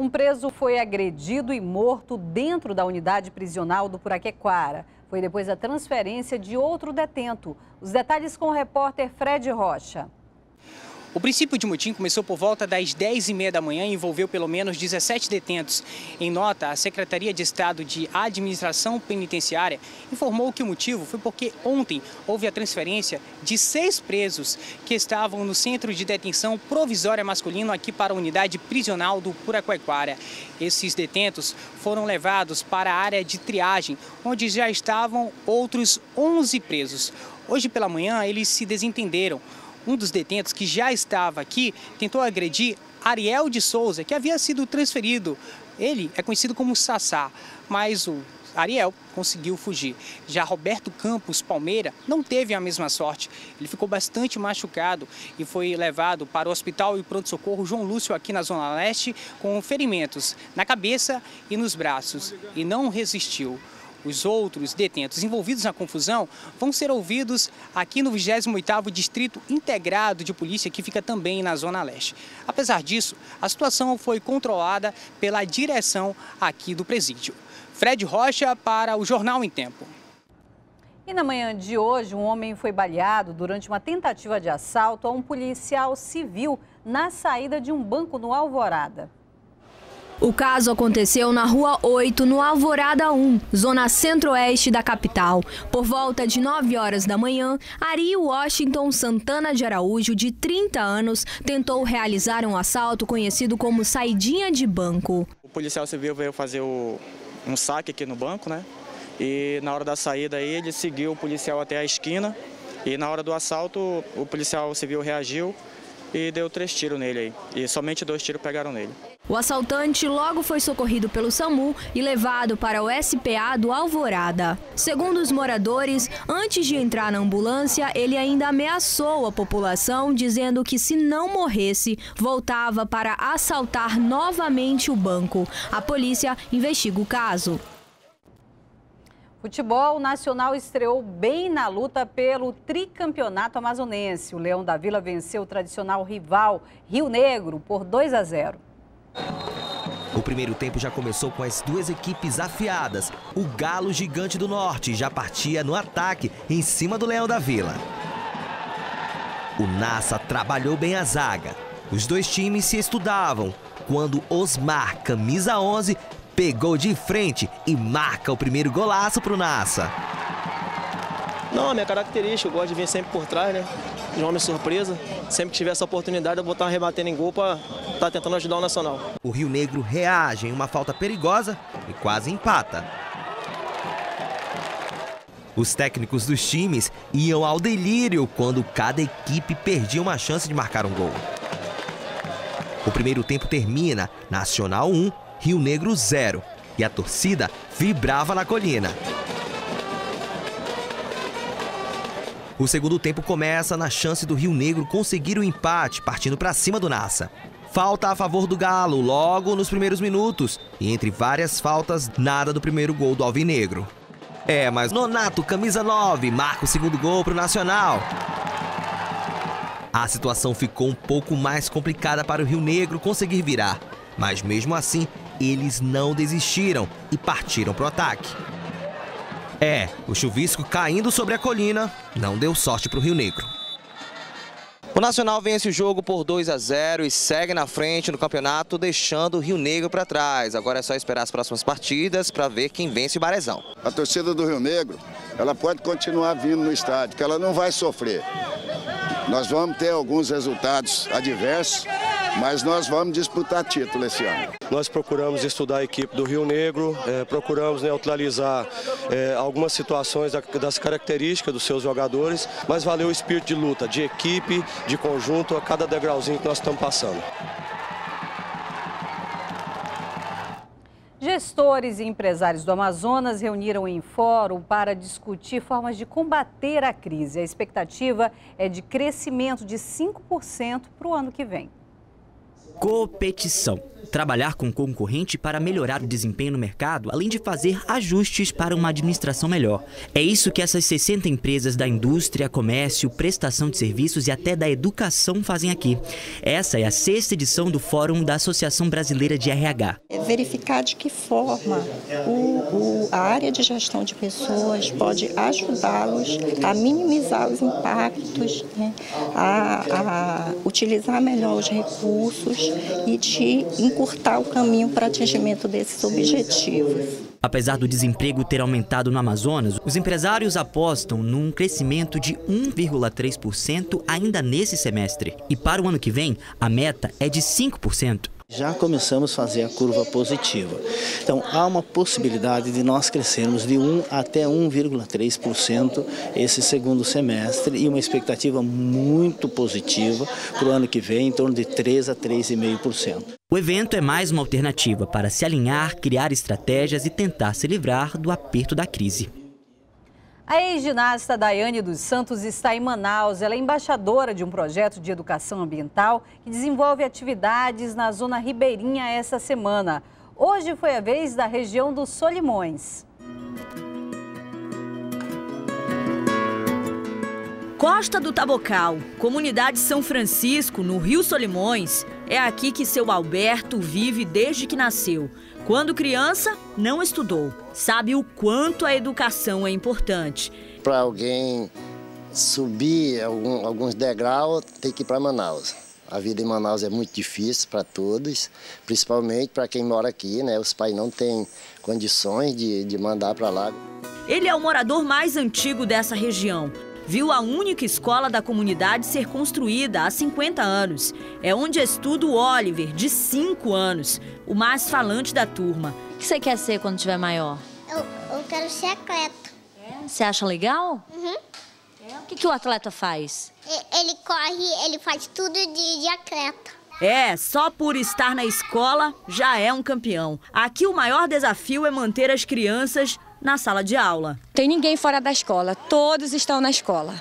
Um preso foi agredido e morto dentro da unidade prisional do Puraquequara. Foi depois da transferência de outro detento. Os detalhes com o repórter Fred Rocha. O princípio de motim começou por volta das 10h30 da manhã e envolveu pelo menos 17 detentos. Em nota, a Secretaria de Estado de Administração Penitenciária informou que o motivo foi porque ontem houve a transferência de seis presos que estavam no Centro de Detenção Provisória Masculino aqui para a unidade prisional do Puraquequara. Esses detentos foram levados para a área de triagem, onde já estavam outros 11 presos. Hoje pela manhã, eles se desentenderam um dos detentos que já estava aqui tentou agredir Ariel de Souza, que havia sido transferido. Ele é conhecido como Sassá, mas o Ariel conseguiu fugir. Já Roberto Campos Palmeira não teve a mesma sorte. Ele ficou bastante machucado e foi levado para o Hospital e Pronto-Socorro João Lúcio aqui na Zona Leste com ferimentos na cabeça e nos braços e não resistiu. Os outros detentos envolvidos na confusão vão ser ouvidos aqui no 28º Distrito Integrado de Polícia, que fica também na Zona Leste. Apesar disso, a situação foi controlada pela direção aqui do presídio. Fred Rocha para o Jornal em Tempo. E na manhã de hoje, um homem foi baleado durante uma tentativa de assalto a um policial civil na saída de um banco no Alvorada. O caso aconteceu na Rua 8, no Alvorada 1, zona centro-oeste da capital. Por volta de 9 horas da manhã, Ari Washington Santana de Araújo, de 30 anos, tentou realizar um assalto conhecido como saidinha de banco. O policial civil veio fazer o, um saque aqui no banco, né? E na hora da saída aí, ele seguiu o policial até a esquina. E na hora do assalto, o policial civil reagiu e deu três tiros nele aí. E somente dois tiros pegaram nele. O assaltante logo foi socorrido pelo SAMU e levado para o SPA do Alvorada. Segundo os moradores, antes de entrar na ambulância, ele ainda ameaçou a população, dizendo que se não morresse, voltava para assaltar novamente o banco. A polícia investiga o caso. Futebol Nacional estreou bem na luta pelo tricampeonato amazonense. O Leão da Vila venceu o tradicional rival Rio Negro por 2 a 0. O primeiro tempo já começou com as duas equipes afiadas. O Galo Gigante do Norte já partia no ataque em cima do Leão da Vila. O Nassa trabalhou bem a zaga. Os dois times se estudavam quando Osmar, camisa 11, pegou de frente e marca o primeiro golaço para o Nassa. Não, minha característica, eu gosto de vir sempre por trás, né? De homem surpresa. Sempre que tiver essa oportunidade, eu vou estar rebatendo em gol para estar tentando ajudar o Nacional. O Rio Negro reage em uma falta perigosa e quase empata. Os técnicos dos times iam ao delírio quando cada equipe perdia uma chance de marcar um gol. O primeiro tempo termina Nacional 1, Rio Negro 0 e a torcida vibrava na colina. O segundo tempo começa na chance do Rio Negro conseguir o empate, partindo para cima do Nassa. Falta a favor do Galo logo nos primeiros minutos, e entre várias faltas, nada do primeiro gol do Alvinegro. É, mas Nonato, camisa 9, marca o segundo gol para o Nacional. A situação ficou um pouco mais complicada para o Rio Negro conseguir virar, mas mesmo assim, eles não desistiram e partiram para o ataque. É, o chuvisco caindo sobre a colina não deu sorte para o Rio Negro. O Nacional vence o jogo por 2 a 0 e segue na frente no campeonato, deixando o Rio Negro para trás. Agora é só esperar as próximas partidas para ver quem vence o Barezão. A torcida do Rio Negro, ela pode continuar vindo no estádio, que ela não vai sofrer. Nós vamos ter alguns resultados adversos, mas nós vamos disputar título esse ano. Nós procuramos estudar a equipe do Rio Negro, é, procuramos neutralizar é, algumas situações das características dos seus jogadores, mas valeu o espírito de luta, de equipe, de conjunto, a cada degrauzinho que nós estamos passando. Gestores e empresários do Amazonas reuniram em fórum para discutir formas de combater a crise. A expectativa é de crescimento de 5% para o ano que vem. Competição trabalhar com concorrente para melhorar o desempenho no mercado, além de fazer ajustes para uma administração melhor. É isso que essas 60 empresas da indústria, comércio, prestação de serviços e até da educação fazem aqui. Essa é a sexta edição do Fórum da Associação Brasileira de RH. É verificar de que forma o, o, a área de gestão de pessoas pode ajudá-los a minimizar os impactos, né? a, a utilizar melhor os recursos e de encurtar o caminho para atingimento desses objetivos. Apesar do desemprego ter aumentado no Amazonas, os empresários apostam num crescimento de 1,3% ainda nesse semestre. E para o ano que vem, a meta é de 5%. Já começamos a fazer a curva positiva. Então, há uma possibilidade de nós crescermos de 1 até 1,3% esse segundo semestre e uma expectativa muito positiva para o ano que vem, em torno de 3 a 3,5%. O evento é mais uma alternativa para se alinhar, criar estratégias e tentar se livrar do aperto da crise. A ex-ginasta Daiane dos Santos está em Manaus. Ela é embaixadora de um projeto de educação ambiental que desenvolve atividades na zona ribeirinha essa semana. Hoje foi a vez da região dos Solimões. Costa do Tabocal, comunidade São Francisco, no Rio Solimões. É aqui que seu Alberto vive desde que nasceu. Quando criança, não estudou. Sabe o quanto a educação é importante. Para alguém subir algum, alguns degraus, tem que ir para Manaus. A vida em Manaus é muito difícil para todos, principalmente para quem mora aqui, né? Os pais não têm condições de, de mandar para lá. Ele é o morador mais antigo dessa região viu a única escola da comunidade ser construída há 50 anos. É onde estuda o Oliver, de 5 anos, o mais falante da turma. O que você quer ser quando tiver maior? Eu, eu quero ser atleta. É? Você acha legal? Uhum. É? O que, que o atleta faz? Ele corre, ele faz tudo de, de atleta. É, só por estar na escola já é um campeão. Aqui o maior desafio é manter as crianças na sala de aula. Tem ninguém fora da escola, todos estão na escola.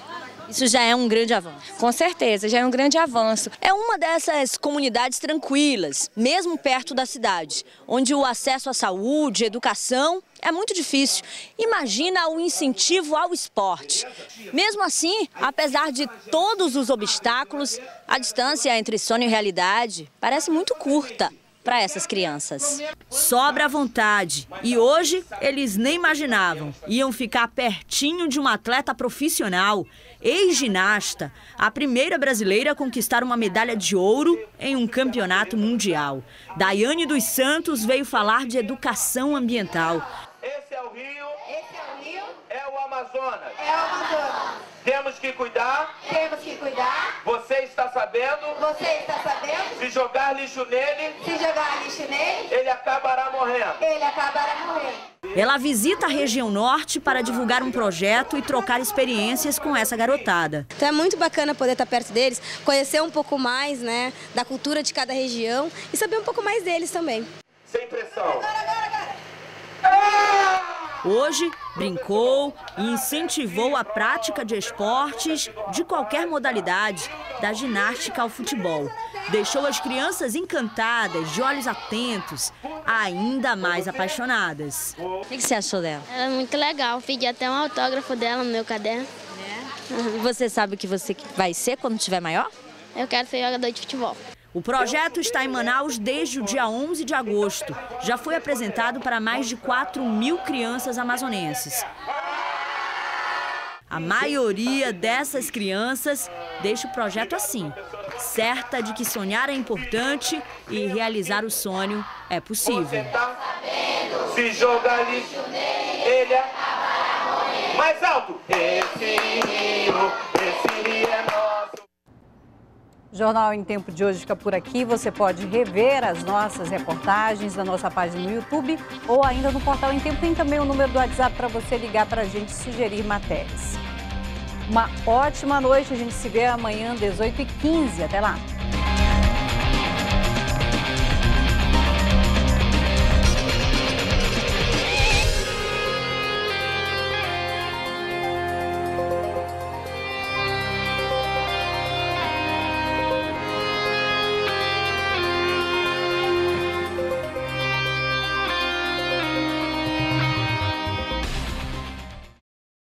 Isso já é um grande avanço. Com certeza, já é um grande avanço. É uma dessas comunidades tranquilas, mesmo perto da cidade, onde o acesso à saúde, educação é muito difícil. Imagina o incentivo ao esporte. Mesmo assim, apesar de todos os obstáculos, a distância entre sonho e realidade parece muito curta para essas crianças. Sobra vontade. E hoje eles nem imaginavam. Iam ficar pertinho de uma atleta profissional, ex-ginasta, a primeira brasileira a conquistar uma medalha de ouro em um campeonato mundial. Daiane dos Santos veio falar de educação ambiental. Esse é o Rio. Esse é o Rio. É o Amazonas. É o Amazonas. Que cuidar. Temos que cuidar. Você está sabendo. Você está sabendo. Se jogar lixo nele. Se jogar lixo nele. Ele acabará morrendo. Ele acabará morrendo. Ela visita a região norte para divulgar um projeto e trocar experiências com essa garotada. Então é muito bacana poder estar perto deles, conhecer um pouco mais né, da cultura de cada região e saber um pouco mais deles também. Sem pressão. Hoje, brincou e incentivou a prática de esportes de qualquer modalidade, da ginástica ao futebol. Deixou as crianças encantadas, de olhos atentos, ainda mais apaixonadas. O que você achou dela? Ela é muito legal, pedi até um autógrafo dela no meu caderno. E você sabe o que você vai ser quando tiver maior? Eu quero ser jogador de futebol. O projeto está em Manaus desde o dia 11 de agosto. Já foi apresentado para mais de 4 mil crianças amazonenses. A maioria dessas crianças deixa o projeto assim, certa de que sonhar é importante e realizar o sonho é possível. Se lixo ele é... Mais alto! Esse rio, esse rio é nosso. Jornal em Tempo de hoje fica por aqui. Você pode rever as nossas reportagens na nossa página no YouTube ou ainda no portal Em Tempo. Tem também o número do WhatsApp para você ligar para a gente sugerir matérias. Uma ótima noite. A gente se vê amanhã, 18h15. Até lá.